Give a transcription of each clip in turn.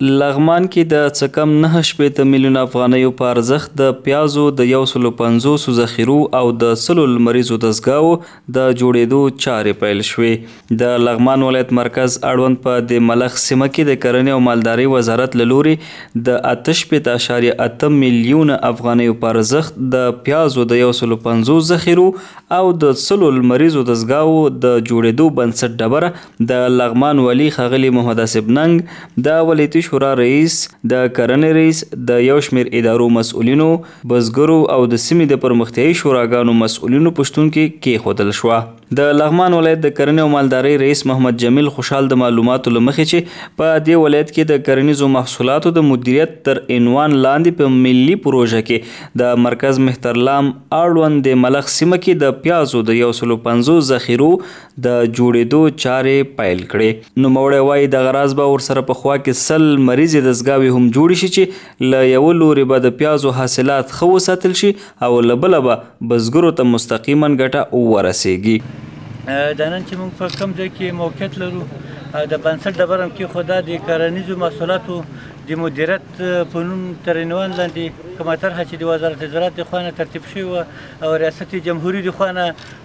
لغمان کې د څه کم نه شپېته میلیونه افغانیو په ارزښت د پیازو د یو سلو پنځوسو ذخیرو او د سلو لمریزو دستګاو د جوړېدو چارې پیل شوې د لغمان ولایت مرکز اړوند په د ملخ سیمه کې د کرنې او مالدارۍ وزارت له لوري د اته شپېته اشاریه اته میلیونه افغانیو په ارزښت د پیازو د یو سلو پنځوس ذخیرو او د سلو لمریزو دستګاوو د جوړېدو بنسټ ډبره د لغمان والي ښاغلي محمد آصف ننګ، د وليتي شورا رئيس، د کرنې رئيس، د يو شمېر ادارو مسؤلينو، بزګرو او د سيمې د پرمختيايي شوراګانو مسؤلينو په شتون کې کېښودل شوه. د لغمان ولايت د کرنې او مالدارۍ رئيس محمد جميل خوشحال د معلوماتو له مخې چې په دې ولايت کې د کرنيزو محصولاتو د مديريت تر عنوان لاندې په ملي پروژه کې د مرکز مهترلام اړوند د ملخ سیمه کې د پیازو د یو سلو پنځوس ذخیرو د جوړېدو چارې پیل کړې. نوموړی وايي، دغه راز به ورسره په خوا کې سل لمریزې دستګاوې هم جوړې شي چې له یوه لوري به د پیازو حاصلات ښه وساتل شي او له بله به بزګرو ته مستقیماً ګټه ورسېږي. دا نن چې موږ په کوم ځای کې موقعیت لرو، د بنسټ ډبره هم کېښوده، د کرنیزو محصولاتو د مدیریت په نوم تر عنوان لاندې کومه طرحه چې د وزارت زراعت د خوانه ترتیب شوې وه او ریاست جمهوریت د خوانه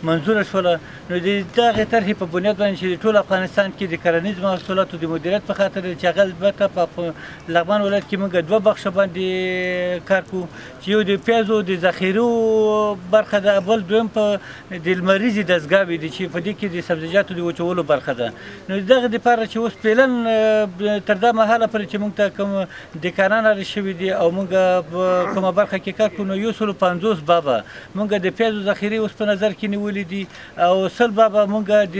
منظور شوله نو د دغه طرحې په بنیاد باندې چې ټول افغانستان کې د کرنیز محصولاتو د مدیریت په خاطر چې هغه البته په لغمان ولایت کې موږ دوه بخشه باندې کار کوو چې یو د پیازو د ذخیرو برخه ده بل دویم په د لمریزي دستګاوې دي چې په دې کې د سبزیجاتو د وچولو برخه ده نو دغه دپاره چې اوس فعلا تر دا مهاله پورې چې موږ ته کوم دکانان عرض شوي دي او موږ کومه برخه کې کار کوو نو یو سلو پنځوس بابه موږ د پیازو ذخیرې اوس په نظر کې نیولې دي او سل بابه موږ د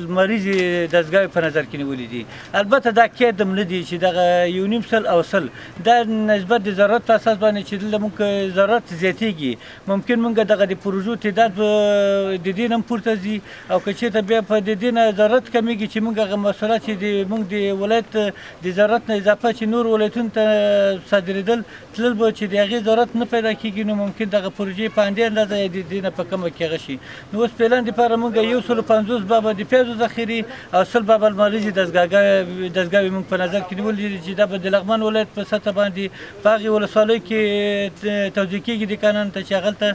لمریزې دستګاوې په نظر کې نیولې دي البته دا قید هم نه دی چې دغه یو نیم سل او سل دا نسبت د ضرورت په اساس باندې چې دلته موږ ضرورت زیاتیږي ممکن مونږ دغه د پروژو تعداد د دې نم پورته ځي او که چېرته بیا په د دې نه ضرورت کمیږي چې مونږ هغه محصولات چې د مونږ د ولایت د ضرورت نه اضافه چې نور ولایتونو ته صادرېدل تلل به چې د هغې ضرورت نه پیدا کیږي نو ممکن دغه پروژې په همدې اندازه یا د دې نه په کمه کې هغه شي نو اوس په اعلان لپاره مونږ یو سلو پنځوس بابه د پیازو ذخیرې او سل بابه لمریزې دستګاوې مونږ په نظر کې نیولې دي چې دا به د لغمان ولایت په سطح باندې په هغې ولسوالۍ کې توضیح کېږي دې کانونو ته چې هغلته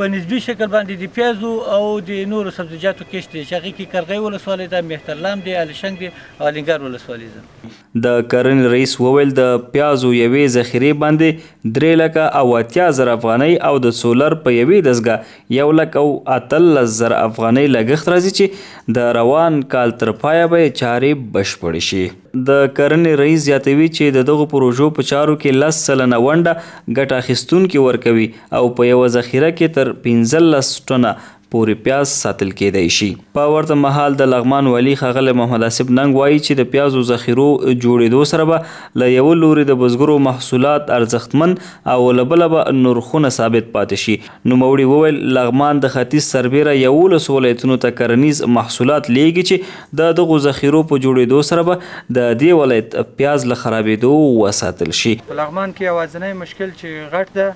په نسبي شکل باندې د پیازو او د نورو سبزیجاتو کښت دی چې هغې کې قرغۍ ولسوالۍ ده، مهترلام دی، الیشنګ دی او الینګار ولسوالي ده. د کرنې رئیس وویل د پیازو یوې ذخیرې باندې درې لکه او اتیا زره افغانۍ او د سولر په یوې دستګاه یو لک او اتلس زره افغانۍ لګښت راځي چې د روان کال تر پایه به یې چارې بشپړې شي. د کرنې رئیس زیاتوي چې د دغو پروژو په چارو کې لس سلنه ونډه ګټه اخیستونکي ورکوي او په یوه ذخیره کې تر پنځلس ټنه پورې پیاز ساتل کېدای شي. په ورته مهال د لغمان والي ښاغلی محمد آصف ننګ وايي چې د پیازو ذخیرو جوړېدو سره به له یوه لوري د بزګرو محصولات ارزښتمن او له بله به نرخونه ثابت پاتې شي. نوموړي وویل، لغمان د ختیځ سربېره یوولسو ولایتونو ته کرنیز محصولات لېږي چې د دغو ذخیرو په جوړېدو سره به د دې ولایت پیاز له خرابېدو وساتل شي. په لغمان کې یوازنی مشکل چې غټ ده،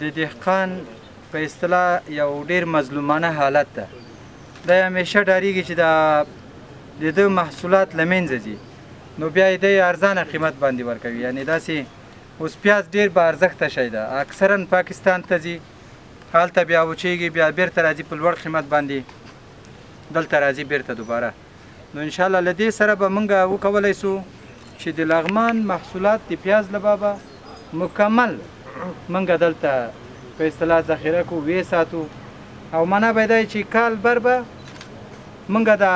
د دهقان په اصطلاح یو ډېر مظلومانه حالت ده. دی همېشه ډارېږي چې دا د ده محصولات له مینځه ځي، نو بیا یې دی ارزانه قیمت باندې ورکوي. یعنې داسې اوس پیاز ډېر با ارزښته شی ده، اکثراً پاکستان ته ځي، هلته بیا وچېږي، بیا بېرته راځي په لوړ قیمت باندې. دلته راځي بیرته دوباره نو ان شاء الله له دې سره به موږ وکولای سو چې د لغمان محصولات د پیاز له بابه مکمل موږ دلته په اصطلاح ذخیره کو وې ساتو او معنا به دا چې کال بر به موږ دا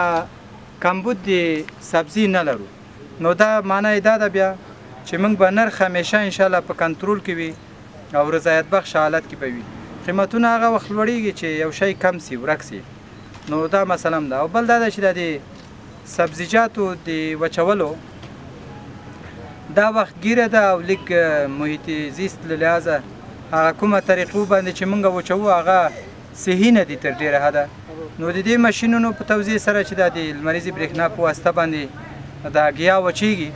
کمبود د سبزی نه لرو نو دا معنا دا ده بیا چې موږ به نرخ همیشه ان شاء الله په کنټرول کې وي او رضایت بخش حالت کې به وي قیمتونه هغه وخت لوړیږي چې یو شی کم سي ورک سي نو دا مثلا ده او بل دا ده چې د دې سبزیجاتو د وچولو دا وخت ګیره ده او لیک محیط زیست له لحاظه هغه کومه طریقو باندې چې مونږ وچوو هغه صحي نه دي تر ډېره حده نو د دې ماشینونو په توضیح سره چې دا د لمریزې برېښنا په واسطه باندې دا ګیا وچېږي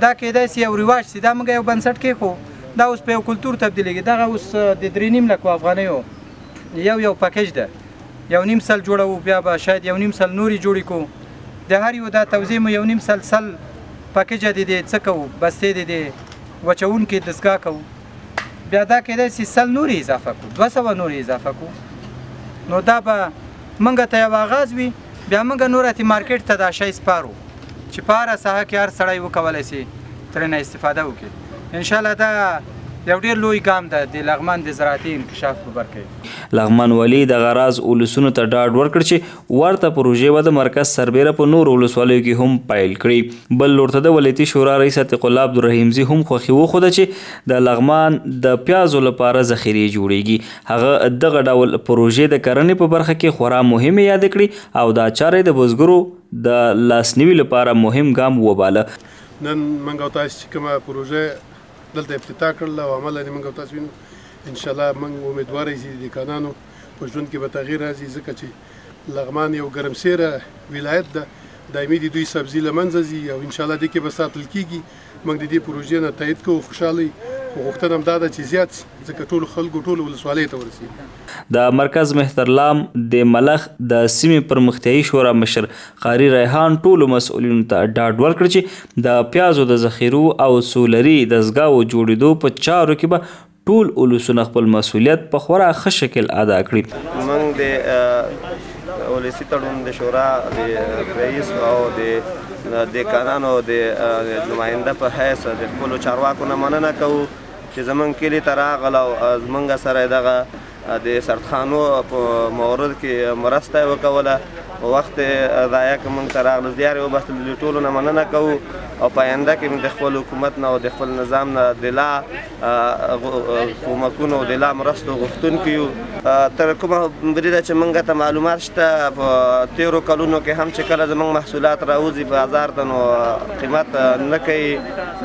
دا کېدای سي یو رواج سي دا موږ یو بنسټ کې خو دا اوس په یو کلتور تبدیلېږي دغه اوس د درې نیم لکو افغانیو یو یو پکیج ده یو نیم سل جوړو بیا به شاید یو نیم سل نوري جوړی کو د هر یو دا توزیع مو یو نیم سل سل پکیج دي دي څه کو بسته دي دي وچون کې دسګه کو بیا دا کېدای شي سل نورې اضافه کړو دوه سوه نورې اضافه کړو نو دا به موږ ته یو آغاز وي بیا موږ نور اتي مارکیټ ته دا شی سپارو چې په هره ساحه کې هر سړی وکولی شي ترېنه استفاده وکړي انشاءالله دا یو ډیر لوی ګام ده د لغمان د زراعتي انکشاف په برخه لغمان والي دغه راز ولسونو ته ډاډ ورکړ چې ورته پروژې به د مرکز سربېره په نورو ولسوالیو کې هم پیل کړي. بل لور ته د ولایتي شورا رئیس عتیق الله عبدالرحیمزي هم خوښي وښوده چې د لغمان د پیازو لپاره ذخیرې جوړېږي. هغه دغه ډول پروژې د کرنې په برخه کې خورا مهمې یادې کړې او دا چاره یې د بزګرو د لاسنیوي لپاره مهم ګام وباله. نن موږ او تاسې چې کومه پروژه دلته افتتاح کړله او عملاً یې موږ او تاسې وینو، انشاءالله موږ امیدواره یو چې د دیکانانو، په ژوند کې به تغیر راځي ځکه چې لغمان یو ګرمسیره ولایت ده دایمي د دوی سبزي له منځه ځي او انشاءالله دې کې به ساتل کیږي موږ د دې پروژې نه تایید کوو خوشحالي خو غوښتنه هم دا ده چې زیات سي ځکه ټول خلکو ټول ولسوالۍ ته ورسیږي د مرکز مهترلام د ملخ د سیمې پرمختیایي شورا مشر قاری ریحان ټولو مسؤلینو ته ډاډ ورکړ چې د پیازو د ذخیرو او سولري دستګاوو جوړېدو په چارو کې به ټول اولسونه خپل مسولیت په خورا ښه شکل ادا کړي. موږ د ولسي تړون د شورا د رئیس او د دېکانانو د نماینده په حیث د خپلو چارواکو نه مننه کوو چې زموږ کلي ته راغلل او زموږ سره یې دغه د سردخانو په مورد کې مرسته وکوله وخت ضایع که مونږ ته راغله زیار یې وباسل د ټولو نه مننه کوو او په آینده کې د خپل حکومت نه او د خپل نظام نه د لا کومکونو او د لا مرستو غوښتونکي یو تر کومه بریده چې مونږ ته معلومات شته په تیرو کلونو کې هم چې کله زمونږ محصولات راوځي بازار ته نو قیمت نه کوي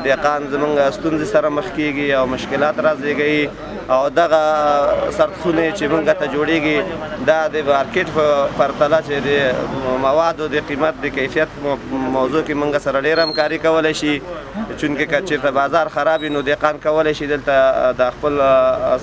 دهقان زمونږ ستونزې سره مخ کیږي او مشکلات راځي او دغه سرتخونه چې موږ ته جوړیږي دا د مارکیټ په پرتله چې د موادو د قیمت د کیفیت موضوع کې موږ سره ډیر همکاري کولای شي چونکه کچیرته بازار خراب نو دیقان کولای شي دلته د خپل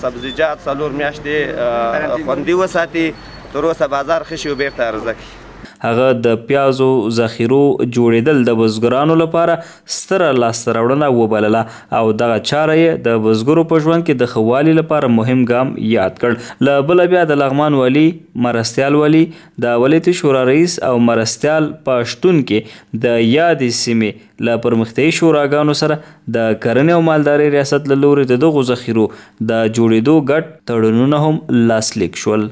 سبزیجات څلور میاشتې خوندي وساتي تر اوسه بازار ښه شي او بیرته عرضه کړي هغه د پیازو ذخیرو جوړېدل د بزګرانو لپاره ستره لاسته راوړنه وبلله او دغه چاره یې د بزګرو په ژوند کې د ښه والي لپاره مهم ګام یاد کړ. له بله بیا د لغمان والي، مرستیال والي، د ولایتي شورا رئیس او مرستیال په شتون کې د یادې سیمې له پرمختیایي شوراګانو سره د کرنې او مالدارۍ ریاست له لوري د دغو ذخیرو د جوړېدو ګډ تړونونه هم لاسلیک شول.